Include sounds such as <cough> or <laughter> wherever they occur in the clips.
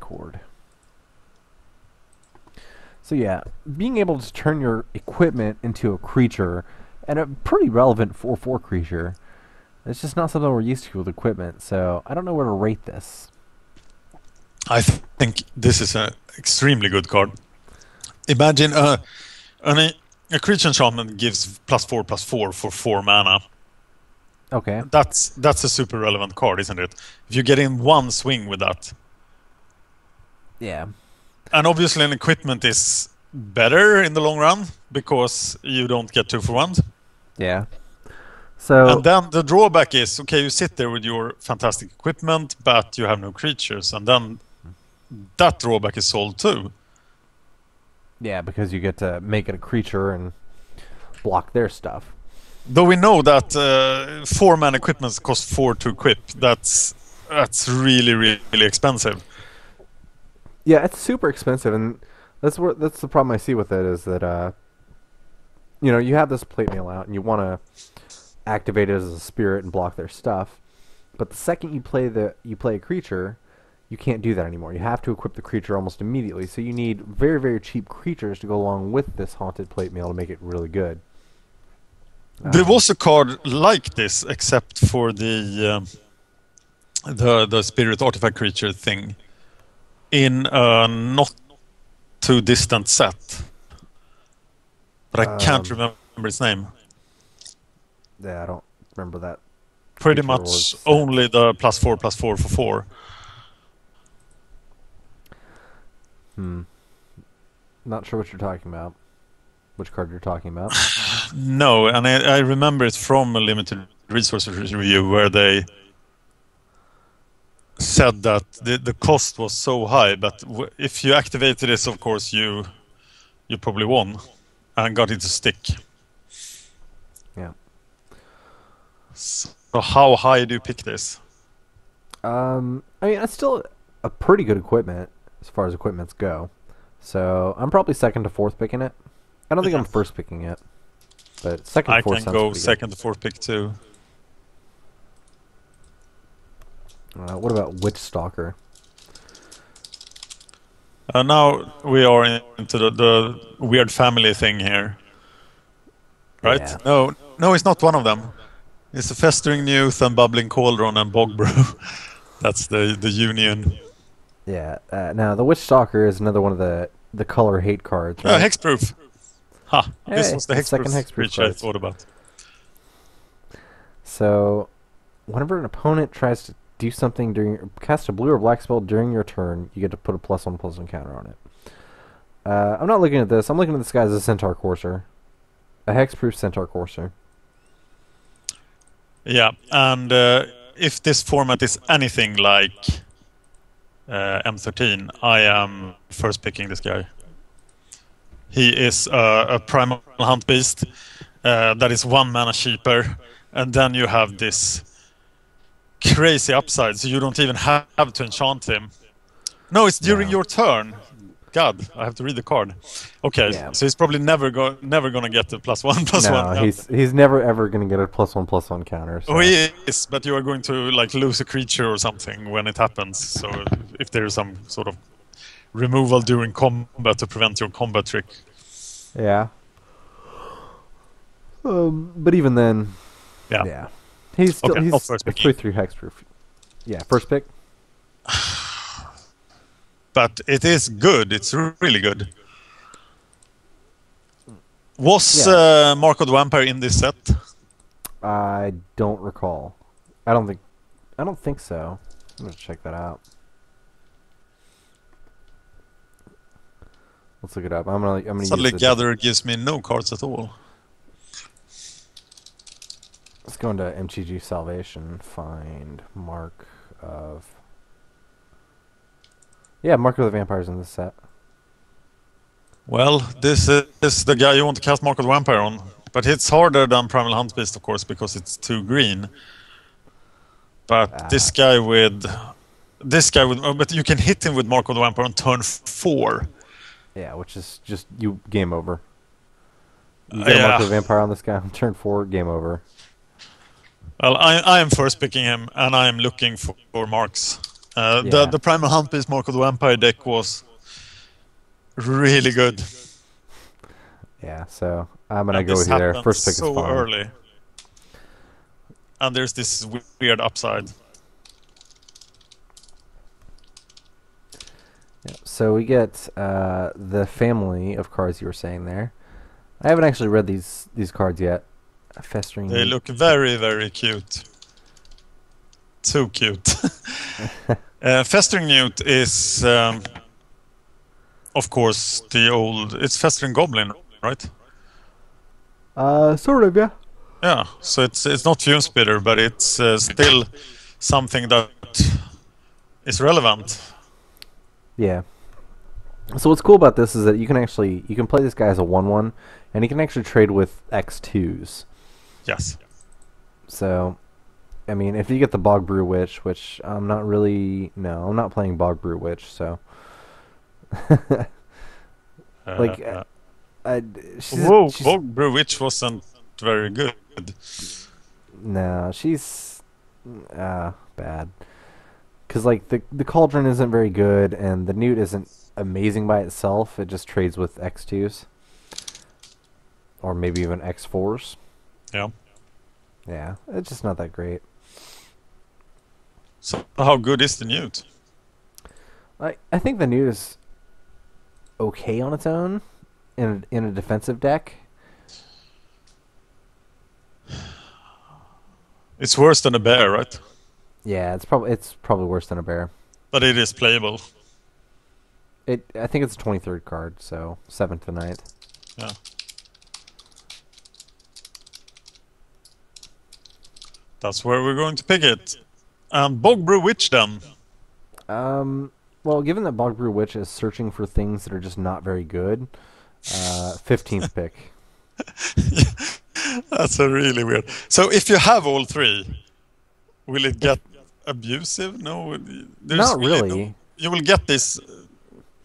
record. So yeah, being able to turn your equipment into a creature, and a pretty relevant 4-4 creature, it's just not something we're used to with equipment, so I don't know where to rate this. I th- think this is an extremely good card. Imagine uh, an, a creature enchantment gives plus four plus four for four mana. Okay. That's that's a super relevant card, isn't it? If you get in one swing with that, Yeah. and obviously an equipment is better in the long run because you don't get two for one. Yeah. So And then the drawback is okay, you sit there with your fantastic equipment, but you have no creatures, and then that drawback is solved too. yeah, because you get to make it a creature and block their stuff. Though we know that uh, four man equipments cost four to equip, that's that's really really expensive. Yeah, it's super expensive, and that's where that's the problem I see with it is that uh, you know, you have this plate mail out, and you want to activate it as a spirit and block their stuff, but the second you play the you play a creature, you can't do that anymore. You have to equip the creature almost immediately. So you need very very cheap creatures to go along with this haunted plate mail to make it really good. There was a card like this, except for the um, the the spirit artifact creature thing, in a not too distant set. But I can't Um, remember his name. Yeah, I don't remember that. Pretty much only the plus four plus four for four. Hmm. Not sure what you're talking about. Which card you're talking about? <sighs> No, and I, I remember it from a limited resources review where they said that the, the cost was so high, but w- if you activated this, of course, you you probably won and got it to stick. Yeah. So how high do you pick this? Um, I mean, it's still a pretty good equipment as far as equipments go. So I'm probably second to fourth picking it. I don't think I'm first picking it, but second I to fourth can go pretty good. second to fourth pick too. Uh, what about Witch Stalker? Uh, now we are into the, the weird family thing here. Right? Yeah. No, no, it's not one of them. It's a festering newt and bubbling cauldron and bog brew. <laughs> That's the the union. Yeah. Uh, now the Witch Stalker is another one of the the color hate cards. Uh, Right? hexproof. Ha! this Hey, was the the second hexproof creature I thought about. So, whenever an opponent tries to do something during cast a blue or black spell during your turn, you get to put a plus one plus one counter on it. Uh, I'm not looking at this. I'm looking at this guy as a Centaur Courser, a hexproof Centaur Courser. Yeah, and uh, if this format is anything like uh, M13, I am first picking this guy. He is a primal hunt beast uh, that is one mana cheaper, and then you have this crazy upside, so you don't even have to enchant him. No, it's during No. your turn. God, I have to read the card. Okay, Yeah. so he's probably never go never gonna get the plus one <laughs> plus no, one. he's he's never ever going to get a plus one plus one counter. So. Oh, he is, but you are going to like lose a creature or something when it happens. So if there is some sort of removal during combat to prevent your combat trick. Yeah. Um, but even then, Yeah. yeah, he's still Okay, he's I'll first pick three three hexproof. Yeah, first pick. <sighs> But it is good. It's really good. Was Yeah. uh, Mark of the Vampire in this set? I don't recall. I don't think. I don't think so. I'm gonna check that out. Let's look it up. I'm gonna. I'm gonna Suddenly Gatherer gives me no cards at all. Let's go into MTG Salvation. Find Mark of. Yeah, Mark of the Vampires in this set. Well, this is the guy you want to cast Mark of the Vampire on. But it's harder than Primal Hunt Beast, of course, because it's too green. But Ah. this guy with... This guy with... oh, But you can hit him with Mark of the Vampire on turn 4. Yeah, which is just you game over. You get a Mark of the Vampire on this guy on turn four, game over. Well, I, I am first picking him, and I am looking for, for marks. Uh, Yeah. The the Primal Hunt is Mark of the Vampire deck was really good. Yeah, so I'm gonna And go this with you there. First pick so is fine. early. And there's this weird upside. Yeah, so we get uh, the family of cards you were saying there. I haven't actually read these these cards yet. Festering. They look very, very cute. Too cute. <laughs> uh, Festering Newt is, um, of course, the old. It's Festering Goblin, right? Uh, sort of, yeah. Yeah. So it's it's not Fume Spitter, but it's uh, still something that is relevant. Yeah. So what's cool about this is that you can actually you can play this guy as a one one, and he can actually trade with X twos. Yes. So, I mean, if you get the Bog Brew Witch, which I'm not really, no, I'm not playing Bog Brew Witch, so. Like, Uh, I, she's, Whoa, she's- Bog Brew Witch wasn't very good. No, she's uh bad. Cause like the the cauldron isn't very good, and the newt isn't amazing by itself. It just trades with X twos, or maybe even X fours. Yeah. Yeah, it's just not that great. So how good is the Newt? I I think the newt is okay on its own in a, in a defensive deck. It's worse than a bear, right? Yeah, it's probably it's probably worse than a bear. But it is playable. It I think it's a twenty third card, so seventh to ninth. Yeah. That's where we're going to pick it. And Bog Brew Witch then. Um, well, given that Bog Brew Witch is searching for things that are just not very good, uh, <laughs> 15th pick. <laughs> That's a really weird. So if you have all three, will it get abusive? No, there's Not no- really. you will get this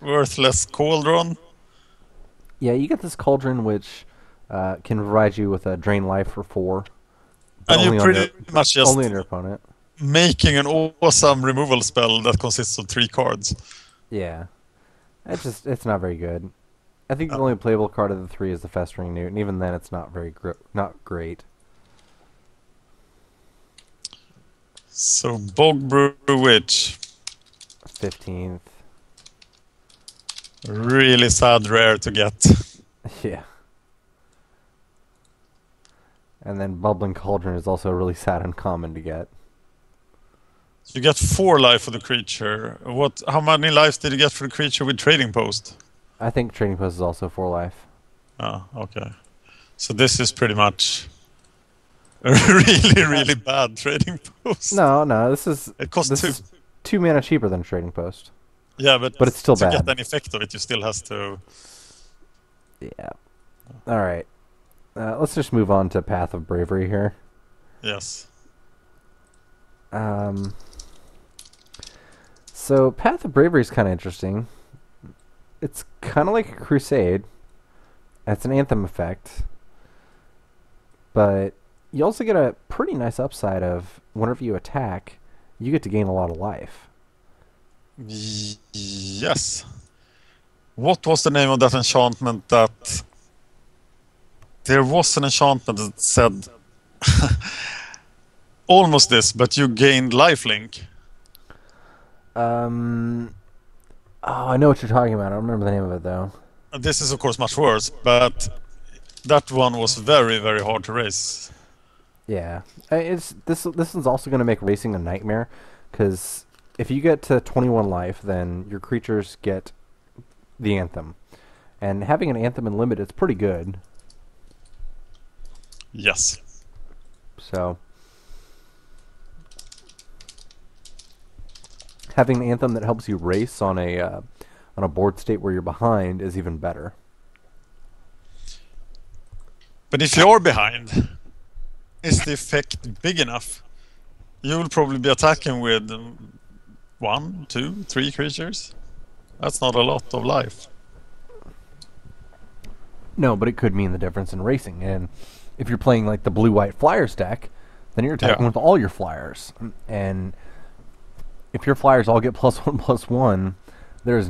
worthless cauldron. Yeah, you get this Cauldron, which uh, can provide you with a Drain Life for four. And you pretty your- much just only on your opponent. making an awesome removal spell that consists of three cards. Yeah. It's just, it's not very good. I think the Oh. only playable card of the three is the Festering Newt, and even then it's not very gr- not great. So Bog Brew Witch, 15th. really sad rare to get. <laughs> yeah. And then Bubbling Cauldron is also really sad uncommon to get. You get four life for the creature. What? How many lives did you get for the creature with Trading Post? I think Trading Post is also four life. Oh, okay. So this is pretty much a <laughs> really, <laughs> really bad Trading Post. No, no, this is It costs this two. is two mana cheaper than Trading Post. Yeah, but but it's still to bad. get any effect of it, you still has to. Yeah. All right. Uh, let's just move on to Path of Bravery here. Yes. Um. So Path of Bravery is kind of interesting. It's kind of like a crusade. It's an anthem effect, but you also get a pretty nice upside of whenever you attack, you get to gain a lot of life. Y- yes. What was the name of that enchantment that. There was an enchantment that said. <laughs> almost this, but you gained lifelink. Um. Oh, I know what you're talking about. I don't remember the name of it though. This is, of course, much worse, but that one was very, very hard to race. Yeah, it's this. This is also going to make racing a nightmare, because if you get to 21 life, then your creatures get the anthem, and having an anthem in limit is pretty good. Yes. So having an anthem that helps you race on a uh, on a board state where you're behind is even better. But if you're behind, is the effect big enough? You will probably be attacking with um, one, two, three creatures. That's not a lot of life. No, but it could mean the difference in racing. And if you're playing like the blue white flyers deck, then you're attacking Yeah. with all your flyers. And if your flyers all get plus <laughs> one plus one, there's